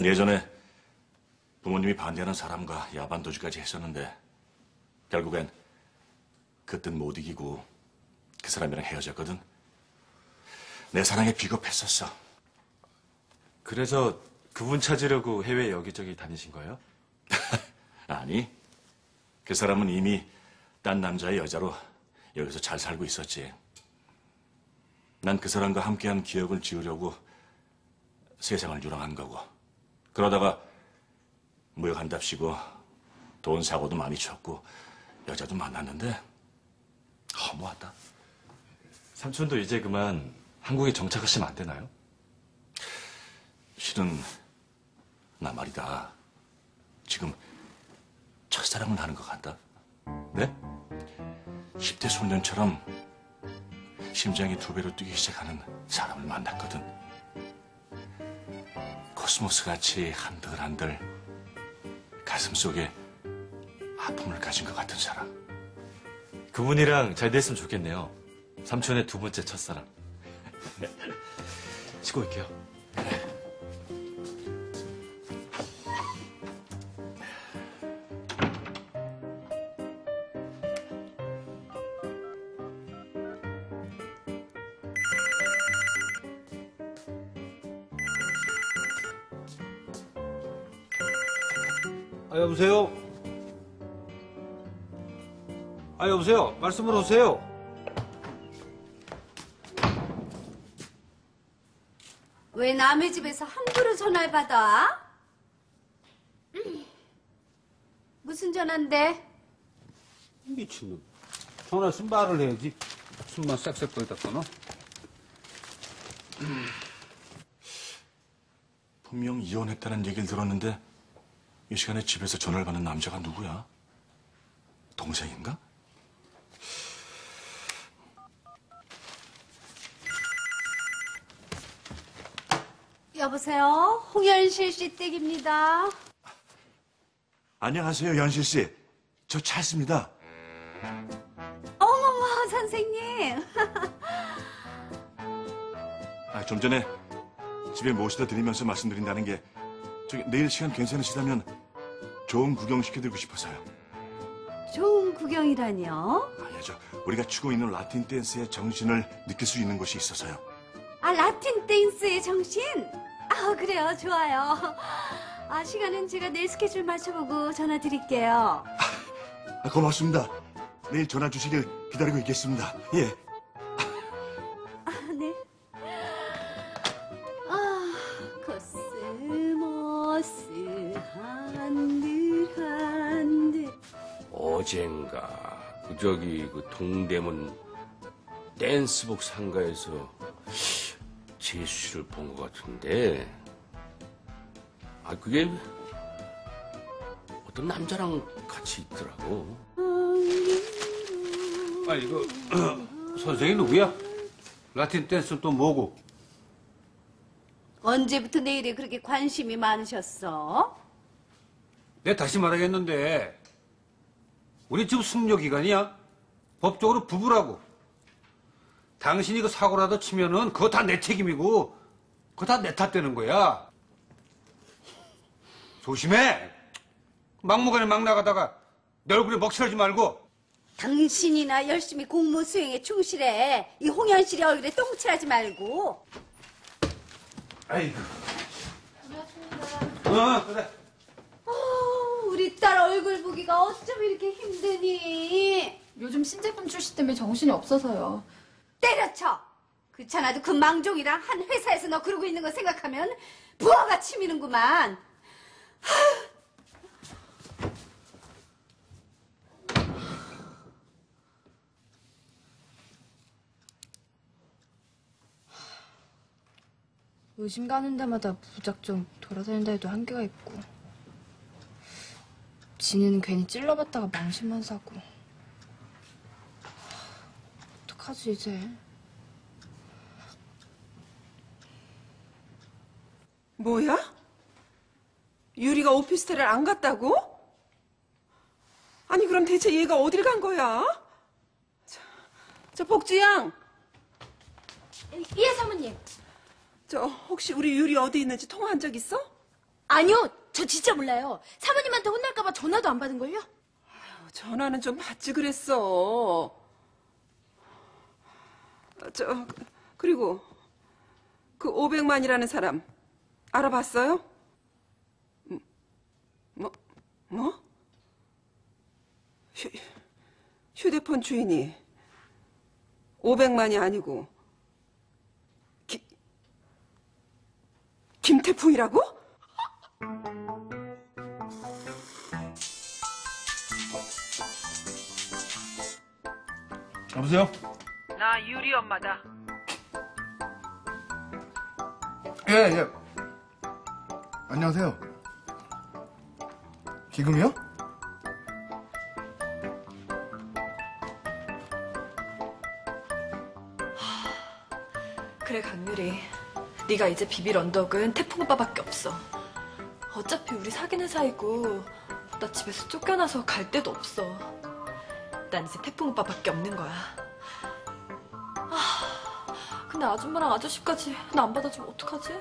예전에 부모님이 반대하는 사람과 야반 도주까지 했었는데 결국엔 그 뜻 못 이기고 그 사람이랑 헤어졌거든. 내 사랑에 비겁했었어. 그래서 그분 찾으려고 해외 여기저기 다니신 거예요? 아니, 그 사람은 이미 딴 남자의 여자로 여기서 잘 살고 있었지. 난 그 사람과 함께한 기억을 지우려고 세상을 유랑한 거고. 그러다가 무역한답시고 돈 사고도 많이 쳤고 여자도 만났는데 허무하다. 삼촌도 이제 그만 한국에 정착하시면 안 되나요? 실은 나 말이다. 지금 첫사랑을 하는 것 같다. 네? 10대 소년처럼 심장이 두 배로 뛰기 시작하는 사람을 만났거든. 코스모스 같이 한들한들 가슴 속에 아픔을 가진 것 같은 사람. 그분이랑 잘 됐으면 좋겠네요. 삼촌의 두 번째 첫사랑. 쉬고 올게요. 아, 여보세요? 아, 여보세요? 말씀을 오세요. 왜 남의 집에서 함부로 전화를 받아? 음. 무슨 전화인데? 미친놈. 전화 쓴 말을 해야지. 숨만 싹싹 거리다 끊어. 분명 이혼했다는 얘기를 들었는데 이 시간에 집에서 전화를 받는 남자가 누구야? 동생인가? 여보세요? 홍현실 씨 댁입니다. 안녕하세요, 연실 씨. 저 찰스입니다. 어머머, 선생님. 아, 좀 전에 집에 모시다 드리면서 말씀드린다는 게 저기 내일 시간 괜찮으시다면 좋은 구경 시켜드리고 싶어서요. 좋은 구경이라뇨? 아니요, 저 우리가 추고 있는 라틴 댄스의 정신을 느낄 수 있는 곳이 있어서요. 아, 라틴 댄스의 정신? 아, 그래요. 좋아요. 아, 시간은 제가 내일 스케줄 맞춰보고 전화 드릴게요. 아, 고맙습니다. 내일 전화 주시길 기다리고 있겠습니다. 예. 어젠가 그 저기 그 동대문 댄스복 상가에서 제수 씨를 본 것 같은데 아 그게 어떤 남자랑 같이 있더라고 아, 이거, 선생이 누구야? 라틴 댄스 또 뭐고? 언제부터 내일에 그렇게 관심이 많으셨어? 내 다시 말하겠는데, 우리 지금 숙려 기간이야? 법적으로 부부라고. 당신이 그 사고라도 치면은 그거 다 내 책임이고, 그거 다 내 탓되는 거야. 조심해! 막무가내 막 나가다가 내 얼굴에 먹칠하지 말고, 당신이나 열심히 공무 수행에 충실해. 이 홍현실이 얼굴에 똥칠하지 말고. 아이고. 어, 그래. 어, 우리 딸 얼굴 보기가 어쩜 이렇게 힘드니? 요즘 신제품 출시 때문에 정신이 없어서요. 때려쳐! 그찮아도 그 망종이랑 한 회사에서 너 그러고 있는 거 생각하면 부하가 치미는구만. 의심 가는 데마다 무작정 돌아다닌다 해도 한계가 있고. 진이는 괜히 찔러봤다가 망신만 사고. 어떡하지 이제. 뭐야? 유리가 오피스텔을 안 갔다고? 아니 그럼 대체 얘가 어딜 간 거야? 저, 저 복주양, 예, 사모님. 저 혹시 우리 유리 어디 있는지 통화한 적 있어? 아니요, 저 진짜 몰라요. 사모님한테 혼날까봐 전화도 안 받은걸요? 전화는 좀 받지 그랬어. 어, 저 그- 그리고 그 500만이라는 사람 알아봤어요? 음, 뭐 뭐? 휴, 휴대폰 주인이 500만이 아니고 기, 김태풍이라고? 여보세요? 나 유리 엄마다. 예, 예. 안녕하세요. 기금이요? 그래 강유리 네가 이제 비빌 언덕은 태풍 오빠밖에 없어 어차피 우리 사귀는 사이고 나 집에서 쫓겨나서 갈 데도 없어 난 이제 태풍 오빠밖에 없는 거야 아 근데 아줌마랑 아저씨까지 나 안 받아주면 어떡하지?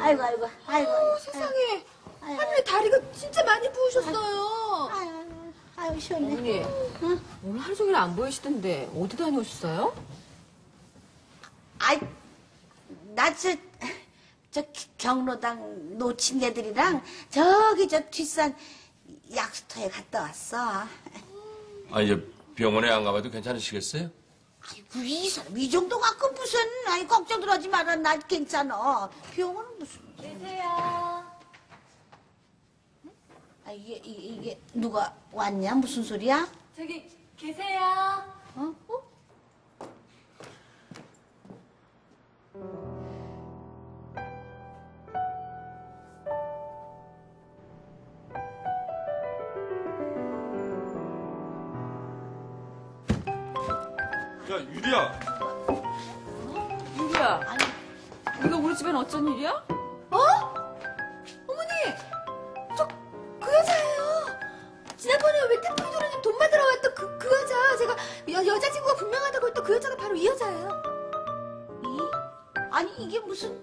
아이고, 아이고, 아이고. 세상에, 할머니 다리가 진짜 많이 부으셨어요. 아유, 아유, 시원해. 어머니, 오늘 하루 종일 안 보이시던데 어디 다녀오셨어요? 아이, 나 저, 저 경로당 놓친 애들이랑 저기 저 뒷산 약수터에 갔다 왔어. 아, 이제 병원에 안 가봐도 괜찮으시겠어요? 아이고, 이 사람 이 정도 갖고 무슨, 아이, 걱정들 하지 마라. 나 괜찮아. 병원은 무슨. 계세요. 아, 이게, 이게, 이게 누가 왔냐? 무슨 소리야? 저기, 계세요. 어? 어? 야, 유리야! 유리야, 이거 우리 집엔 어쩐 일이야? 어? 어머니! 저, 그 여자예요. 지난번에 왜 태풍이 돌아니 돈 받으러 왔던 그, 그 여자. 제가 여, 여자친구가 분명하다고 했던 그 여자가 바로 이 여자예요. 이? 아니, 이게 무슨